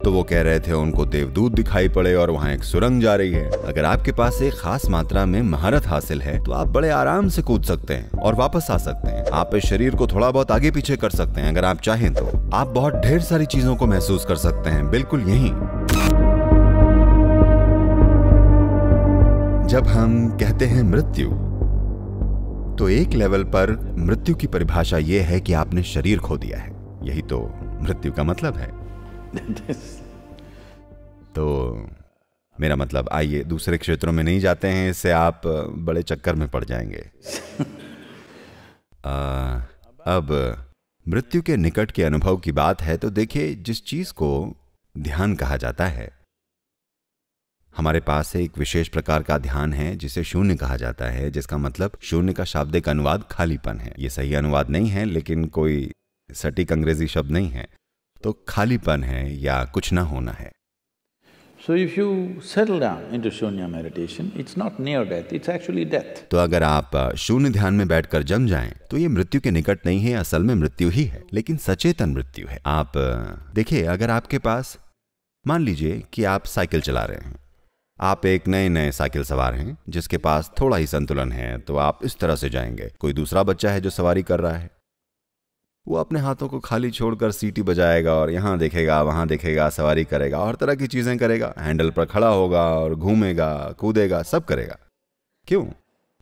तो वो कह रहे थे, उनको देवदूत दिखाई पड़े और वहाँ एक सुरंग जा रही है। अगर आपके पास एक खास मात्रा में महारत हासिल है तो आप बड़े आराम से कूद सकते हैं और वापस आ सकते हैं। आप इस शरीर को थोड़ा बहुत आगे पीछे कर सकते हैं, अगर आप चाहें तो। आप बहुत ढेर सारी चीज़ों को महसूस कर सकते हैं, बिल्कुल यही। जब हम कहते हैं मृत्यु तो एक लेवल पर मृत्यु की परिभाषा यह है कि आपने शरीर खो दिया है। यही तो मृत्यु का मतलब है। तो मेरा मतलब आइए दूसरे क्षेत्रों में नहीं जाते हैं इससे आप बड़े चक्कर में पड़ जाएँगे। आ, अब मृत्यु के निकट के अनुभव की बात है तो देखिए जिस चीज़ को ध्यान कहा जाता है हमारे पास एक विशेष प्रकार का ध्यान है जिसे शून्य कहा जाता है जिसका मतलब शून्य का शाब्दिक अनुवाद खालीपन है। ये सही अनुवाद नहीं है लेकिन कोई सटीक अंग्रेज़ी शब्द नहीं है। तो खालीपन है या कुछ ना होना है। So if you settle down into shunya meditation, it's not near death, it's actually death. तो अगर आप शून्य ध्यान में बैठकर जम जाएँ, तो ये मृत्यु के निकट नहीं है असल में मृत्यु ही है लेकिन सचेतन मृत्यु है। आप देखिए अगर आपके पास मान लीजिए कि आप साइकिल चला रहे हैं आप एक नए नए साइकिल सवार हैं जिसके पास थोड़ा ही संतुलन है तो आप इस तरह से जाएँगे। कोई दूसरा बच्चा है जो सवारी कर रहा है वो अपने हाथों को खाली छोड़कर सीटी बजाएगा और यहाँ देखेगा, वहाँ देखेगा, सवारी करेगा और तरह की चीज़ें करेगा। हैंडल पर खड़ा होगा और घूमेगा, कूदेगा, सब करेगा। क्यों?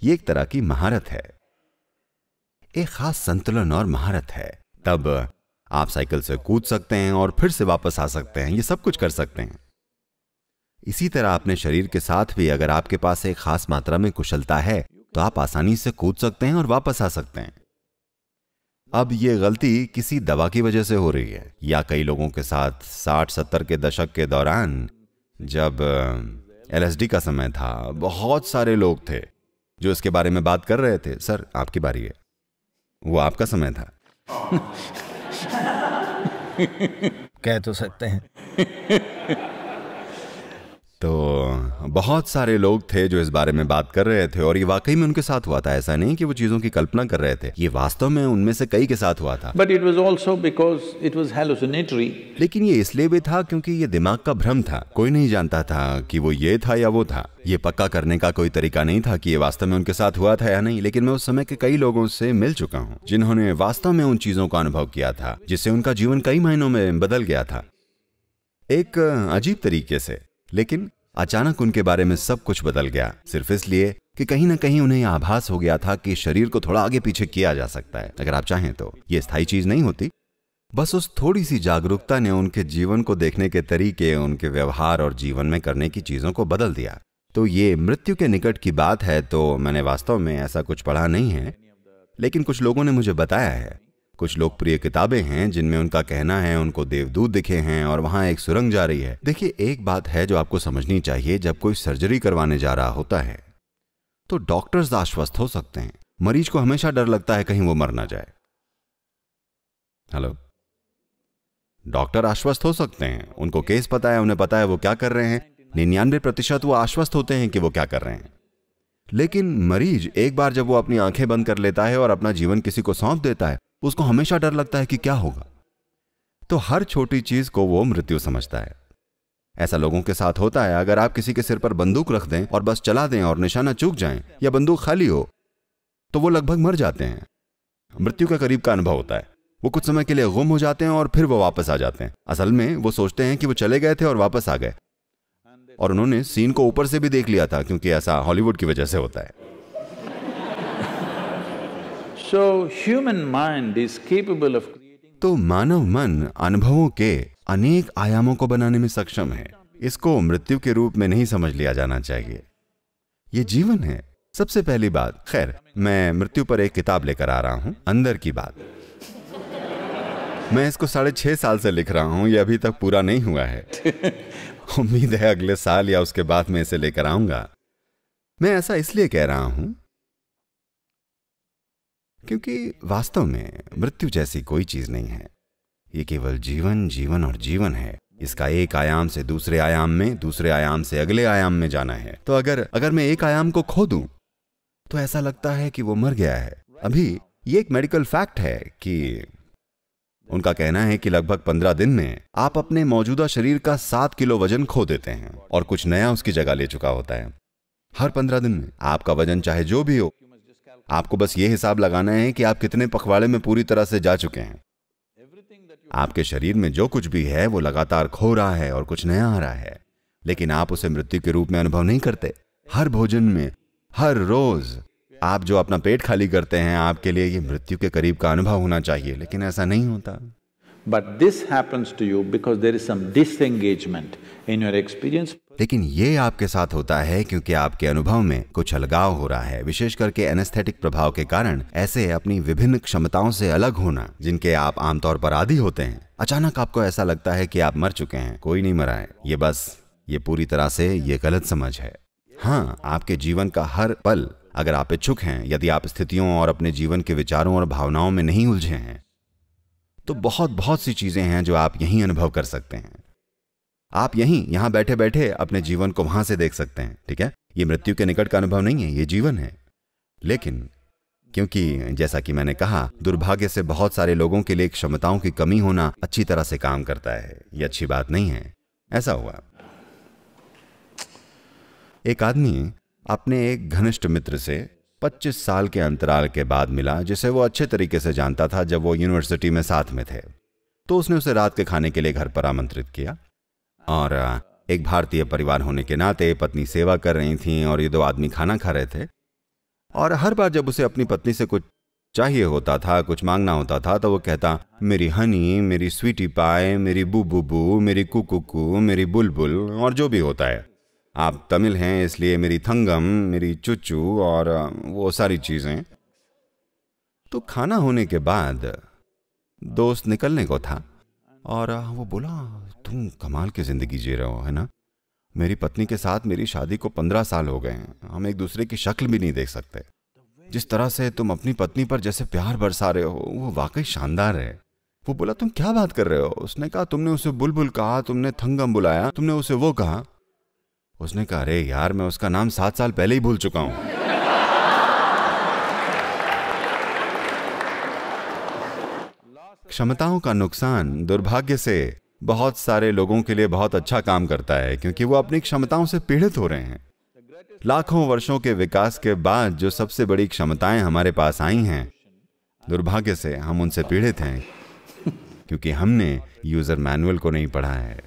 ये एक तरह की महारत है। एक खास संतुलन और महारत है। तब आप साइकिल से कूद सकते हैं और फिर से वापस आ सकते हैं, ये सब कुछ कर सकते हैं। इसी तरह अपने शरीर के साथ भी अगर आपके पास एक खास मात्रा में कुशलता है तो आप आसानी से कूद सकते हैं और वापस आ सकते हैं। अब ये गलती किसी दवा की वजह से हो रही है या कई लोगों के साथ साठ सत्तर के दशक के दौरान जब एलएसडी का समय था बहुत सारे लोग थे जो इसके बारे में बात कर रहे थे। सर आपकी बारी है। वो आपका समय था। कह तो सकते हैं। तो बहुत सारे लोग थे जो इस बारे में बात कर रहे थे और ये वाकई में उनके साथ हुआ था। ऐसा नहीं कि वो चीज़ों की कल्पना कर रहे थे। ये वास्तव में उनमें से कई के साथ हुआ था। But it was also because it was hallucinatory लेकिन ये इसलिए भी था क्योंकि ये दिमाग का भ्रम था। कोई नहीं जानता था कि वो ये था या वो था। ये पक्का करने का कोई तरीका नहीं था कि ये वास्तव में उनके साथ हुआ था या नहीं लेकिन मैं उस समय के कई लोगों से मिल चुका हूँ जिन्होंने वास्तव में उन चीज़ों का अनुभव किया था जिससे उनका जीवन कई महीनों में बदल गया था। एक अजीब तरीके से लेकिन अचानक उनके बारे में सब कुछ बदल गया, सिर्फ़ इसलिए कि कहीं ना कहीं उन्हें आभास हो गया था कि शरीर को थोड़ा आगे पीछे किया जा सकता है। अगर आप चाहें तो ये स्थायी चीज़ नहीं होती। बस उस थोड़ी सी जागरूकता ने उनके जीवन को देखने के तरीके, उनके व्यवहार और जीवन में करने की चीज़ों को बदल दिया। तो ये मृत्यु के निकट की बात है तो मैंने वास्तव में ऐसा कुछ पढ़ा नहीं है, लेकिन कुछ लोगों ने मुझे बताया है। कुछ लोकप्रिय किताबें हैं जिनमें उनका कहना है, उनको देवदूत दिखे हैं और वहाँ एक सुरंग जा रही है। देखिए, एक बात है जो आपको समझनी चाहिए, जब कोई सर्जरी करवाने जा रहा होता है तो डॉक्टर्स आश्वस्त हो सकते हैं। मरीज़ को हमेशा डर लगता है कहीं वो मर ना जाए। हेलो? डॉक्टर आश्वस्त हो सकते हैं। उनको केस पता है, उन्हें पता है वो क्या कर रहे हैं। निन्यानवे प्रतिशत वो आश्वस्त होते हैं कि वो क्या कर रहे हैं। लेकिन मरीज़ एक बार जब वो अपनी आँखें बंद कर लेता है और अपना जीवन किसी को सौंप देता है उसको हमेशा डर लगता है कि क्या होगा। तो हर छोटी चीज़ को वो मृत्यु समझता है। ऐसा लोगों के साथ होता है, अगर आप किसी के सिर पर बंदूक रख दें और बस चला दें और निशाना चूक जाएँ, या बंदूक खाली हो तो वो लगभग मर जाते हैं। मृत्यु का करीब का अनुभव होता है। वो कुछ समय के लिए गुम हो जाते हैं और फिर वो वापस आ जाते हैं। असल में वो सोचते हैं कि वो चले गए थे और वापस आ गए। और उन्होंने सीन को ऊपर से भी देख लिया था, क्योंकि ऐसा हॉलीवुड की वजह से होता है। तो मानव मन अनुभवों के अनेक आयामों को बनाने में सक्षम है। इसको मृत्यु के रूप में नहीं समझ लिया जाना चाहिए। ये जीवन है। सबसे पहली बात खैर मैं मृत्यु पर एक किताब लेकर आ रहा हूँ अंदर की बात। मैं इसको साढ़े छह साल से लिख रहा हूँ ये अभी तक पूरा नहीं हुआ है। उम्मीद है अगले साल या उसके बाद मैं इसे लेकर आऊँगा। मैं ऐसा इसलिए कह रहा हूँ क्योंकि वास्तव में मृत्यु जैसी कोई चीज़ नहीं है। ये केवल जीवन जीवन और जीवन है। इसका एक आयाम से दूसरे आयाम में, दूसरे आयाम से अगले आयाम में जाना है। तो अगर अगर मैं एक आयाम को खो दूँ तो ऐसा लगता है कि वो मर गया है। अभी ये एक मेडिकल फैक्ट है कि उनका कहना है कि लगभग पंद्रह दिन में आप अपने मौजूदा शरीर का सात किलो वज़न खो देते हैं और कुछ नया उसकी जगह ले चुका होता है। हर पंद्रह दिन में आपका वज़न चाहे जो भी हो आपको बस ये हिसाब लगाना है कि आप कितने पखवाड़े में पूरी तरह से जा चुके हैं। आपके शरीर में जो कुछ भी है, वो लगातार खो रहा है और कुछ नया आ रहा है। लेकिन आप उसे मृत्यु के रूप में अनुभव नहीं करते। हर भोजन में, हर रोज आप जो अपना पेट खाली करते हैं, आपके लिए ये मृत्यु के करीब का अनुभव होना चाहिए, लेकिन ऐसा नहीं होता। But this to you because there is some disengagement in your experience. लेकिन ये आपके साथ होता है क्योंकि आपके अनुभव में कुछ अलगाव हो रहा है, विशेष करके एनेस्थेटिक प्रभाव के कारण ऐसे अपनी विभिन्न क्षमताओं से अलग होना, जिनके आप आमतौर पर आदि होते हैं। अचानक आपको ऐसा लगता है कि आप मर चुके हैं, कोई नहीं मरा है। ये बस, ये पूरी तरह से ये गलत समझ है। हाँ आपके जीवन का हर पल, अगर आप इच्छुक हैं, यदि आप स्थितियों और अपने जीवन के विचारों और भावनाओं में नहीं उलझे हैं तो बहुत बहुत सी चीज़ें हैं जो आप यहीं अनुभव कर सकते हैं। आप यहीं, यहाँ बैठे बैठे अपने जीवन को वहाँ से देख सकते हैं, ठीक है? ये मृत्यु के निकट का अनुभव नहीं है, ये जीवन है। लेकिन, क्योंकि जैसा कि मैंने कहा, दुर्भाग्य से बहुत सारे लोगों के लिए क्षमताओं की कमी होना अच्छी तरह से काम करता है, ये अच्छी बात नहीं है। ऐसा हुआ। एक आदमी अपने एक घनिष्ठ मित्र से 25 साल के अंतराल के बाद मिला, जिसे वो अच्छे तरीके से जानता था जब वो यूनिवर्सिटी में साथ में थे। तो उसने उसे रात के खाने के लिए घर पर आमंत्रित किया। और एक भारतीय परिवार होने के नाते पत्नी सेवा कर रही थी और ये दो आदमी खाना खा रहे थे। और हर बार जब उसे अपनी पत्नी से कुछ चाहिए होता था, कुछ मांगना होता था तो वो कहता, मेरी हनी, मेरी स्वीटी पाए, मेरी बू बू बू मेरी कुकू मेरी बुलबुल और जो भी होता है। आप तमिल हैं, इसलिए मेरी थंगम, मेरी चुच्चू और वो सारी चीज़ें। तो खाना होने के बाद दोस्त निकलने को था। और वो बोला, तुम कमाल की ज़िंदगी जी रहे हो, है ना? मेरी पत्नी के साथ मेरी शादी को पंद्रह साल हो गए हैं। हम एक दूसरे की शक्ल भी नहीं देख सकते। जिस तरह से तुम अपनी पत्नी पर जैसे प्यार बरसा रहे हो, वो वाकई शानदार है। वो बोला, तुम क्या बात कर रहे हो? उसने कहा, तुमने उसे बुलबुल कहा, तुमने थंगम बुलाया, तुमने उसे वो कहा। उसने कहा, अरे यार, मैं उसका नाम सात साल पहले ही भूल चुका हूँ। क्षमताओं का नुकसान दुर्भाग्य से बहुत सारे लोगों के लिए बहुत अच्छा काम करता है, क्योंकि वो अपनी क्षमताओं से पीड़ित हो रहे हैं। लाखों वर्षों के विकास के बाद जो सबसे बड़ी क्षमताएँ हमारे पास आई हैं, दुर्भाग्य से हम उनसे पीड़ित हैं, क्योंकि हमने यूज़र मैनुअल को नहीं पढ़ा है।